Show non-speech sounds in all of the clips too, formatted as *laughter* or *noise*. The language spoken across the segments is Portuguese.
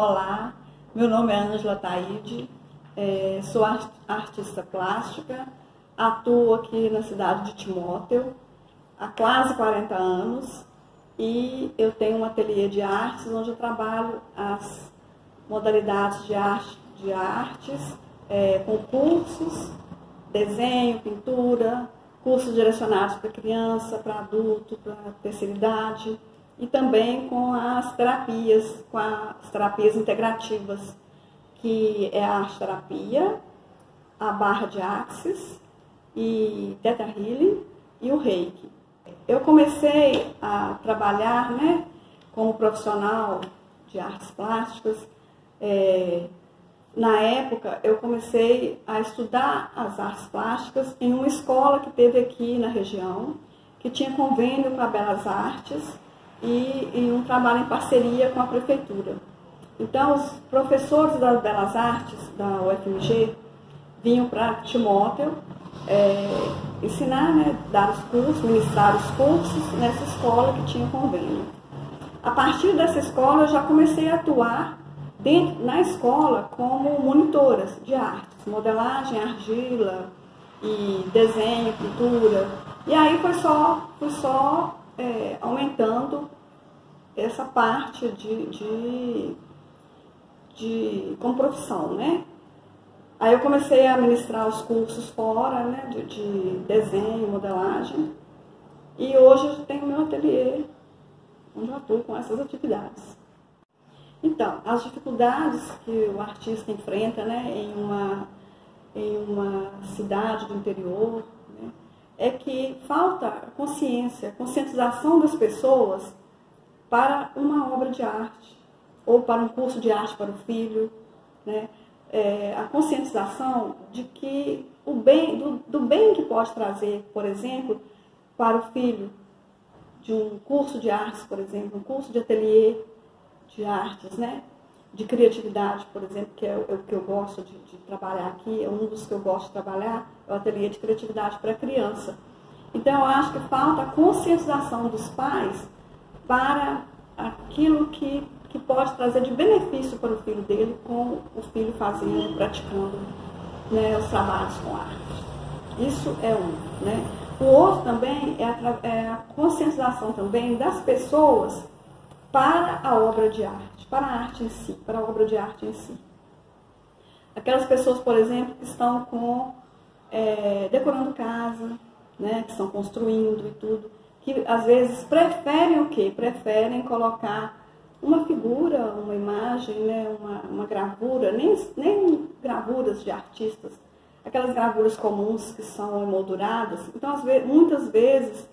Olá, meu nome é Ângela Taide, é, sou artista plástica, atuo aqui na cidade de Timóteo há quase 40 anos e eu tenho um ateliê de artes onde eu trabalho as modalidades de, arte, de artes, é, com cursos, desenho, pintura, cursos direcionados para criança, para adulto, para terceira idade e também com as terapias, com as terapias integrativas, que é a arte terapia, a barra de axis e Theta Healing e o Reiki. Eu comecei a trabalhar né, como profissional de artes plásticas. É, na época, eu comecei a estudar as artes plásticas em uma escola que teve aqui na região, que tinha convênio com a Belas Artes e, um trabalho em parceria com a prefeitura. Então, os professores das Belas Artes da UFMG vinham para Timóteo é, ensinar, né, dar os cursos, ministrar os cursos nessa escola que tinha convênio. A partir dessa escola, eu já comecei a atuar dentro, na escola como monitoras de artes, modelagem, argila e desenho, pintura. E aí foi só, foi só é, aumentando essa parte de, de, de, como profissão, né? Aí eu comecei a ministrar os cursos fora, né, de, de desenho, modelagem, e hoje eu tenho meu ateliê, onde eu atuo com essas atividades. Então, as dificuldades que o artista enfrenta né, em, uma, em uma cidade do interior, é que falta consciência, conscientização das pessoas para uma obra de arte ou para um curso de arte para o filho, né? É, a conscientização de que o bem, do, do bem que pode trazer, por exemplo, para o filho de um curso de artes, por exemplo, um curso de ateliê de artes, né? De criatividade, por exemplo, que é o, é que eu gosto de, de, trabalhar aqui, é um dos que eu gosto de trabalhar, é o ateliê de criatividade para criança. Então, eu acho que falta a conscientização dos pais para aquilo que, que pode trazer de benefício para o filho dele com o filho fazendo, praticando né, os trabalhos com arte. Isso é um. Né? O outro também é a, é a conscientização também das pessoas para a obra de arte, para a arte em si, para a obra de arte em si. Aquelas pessoas, por exemplo, que estão com é, decorando casa, né, que estão construindo e tudo, que às vezes preferem o quê? Preferem colocar uma figura, uma imagem, né, uma, uma gravura, nem, nem gravuras de artistas, aquelas gravuras comuns que são emolduradas. Então, vezes, muitas vezes,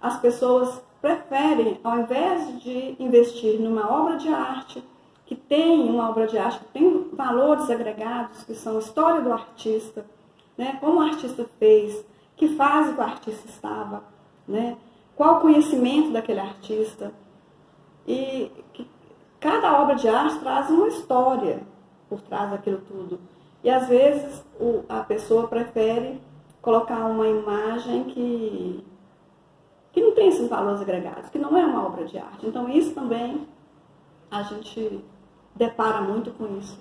as pessoas preferem, ao invés de investir numa obra de arte, que tem uma obra de arte, que tem valores agregados, que são a história do artista, né? como o artista fez, que fase o artista estava, né? qual o conhecimento daquele artista. E cada obra de arte traz uma história por trás daquilo tudo. E às vezes o, a pessoa prefere colocar uma imagem que esses valores agregados, que não é uma obra de arte. Então, isso também a gente depara muito com isso.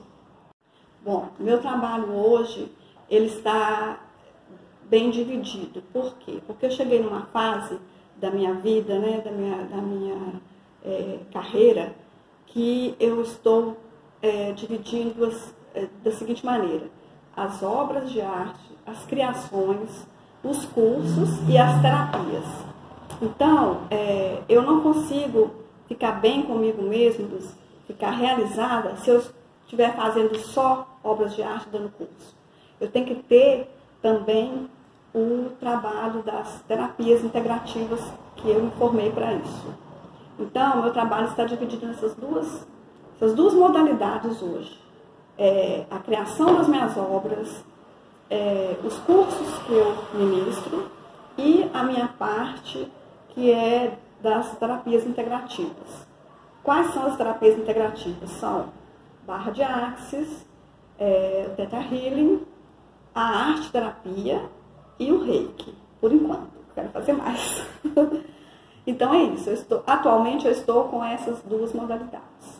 Bom, meu trabalho hoje, ele está bem dividido. Por quê? Porque eu cheguei numa fase da minha vida, né, da minha, da minha é, carreira, que eu estou é, dividindo as, é, da seguinte maneira: as obras de arte, as criações, os cursos e as terapias. Então, é, eu não consigo ficar bem comigo mesmo, ficar realizada, se eu estiver fazendo só obras de arte dando curso. Eu tenho que ter também o trabalho das terapias integrativas que eu me formei para isso. Então, meu trabalho está dividido nessas duas, essas duas modalidades hoje. É, a criação das minhas obras, é, os cursos que eu ministro e a minha parte que é das terapias integrativas. Quais são as terapias integrativas? São barra de axis, é, Theta Healing, a arte terapia e o reiki, por enquanto. Quero fazer mais. *laughs* então é isso. Eu estou, atualmente eu estou com essas duas modalidades.